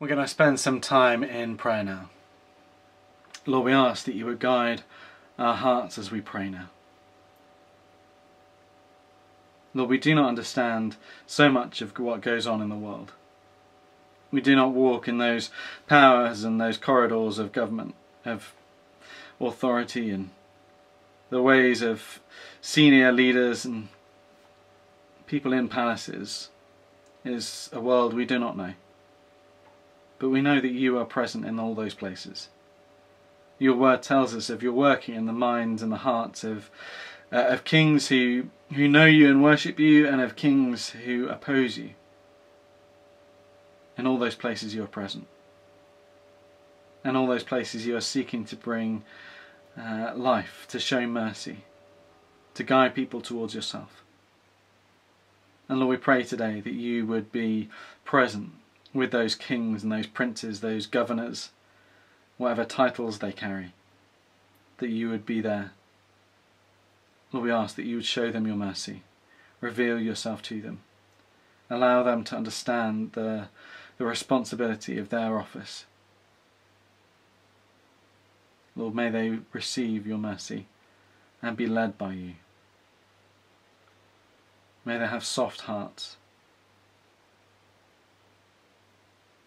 We're going to spend some time in prayer now. Lord, we ask that you would guide our hearts as we pray now. Lord, we do not understand so much of what goes on in the world. We do not walk in those powers and those corridors of government, of authority and the ways of senior leaders and people in palaces is a world we do not know but we know that you are present in all those places. Your word tells us of your working in the minds and the hearts of uh, of kings who who know you and worship you, and of kings who oppose you. In all those places you are present. In all those places you are seeking to bring uh, life, to show mercy, to guide people towards yourself. And Lord, we pray today that you would be present with those kings and those princes, those governors, whatever titles they carry, that you would be there. Lord, we ask that you would show them your mercy, reveal yourself to them, allow them to understand the, the responsibility of their office. Lord, may they receive your mercy and be led by you. May they have soft hearts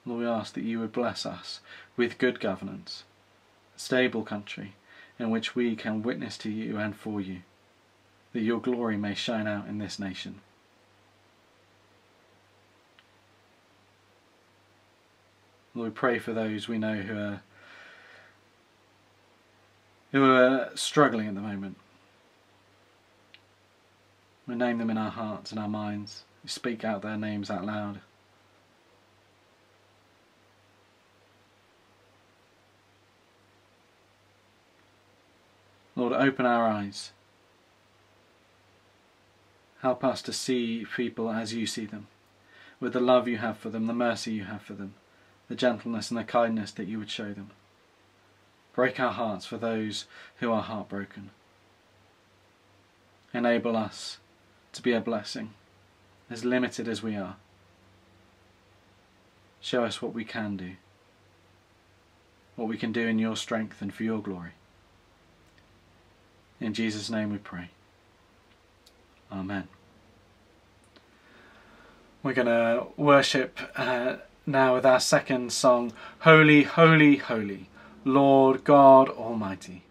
Lord, we ask that you would bless us with good governance, a stable country in which we can witness to you and for you, that your glory may shine out in this nation. Lord, we pray for those we know who are who are struggling at the moment. We name them in our hearts and our minds. We speak out their names out loud. Lord, open our eyes. Help us to see people as you see them, with the love you have for them, the mercy you have for them, the gentleness and the kindness that you would show them. Break our hearts for those who are heartbroken. Enable us to be a blessing, as limited as we are. Show us what we can do, what we can do in your strength and for your glory. In Jesus' name we pray. Amen. We're going to worship uh, now with our second song, Holy, Holy, Holy, Lord God Almighty.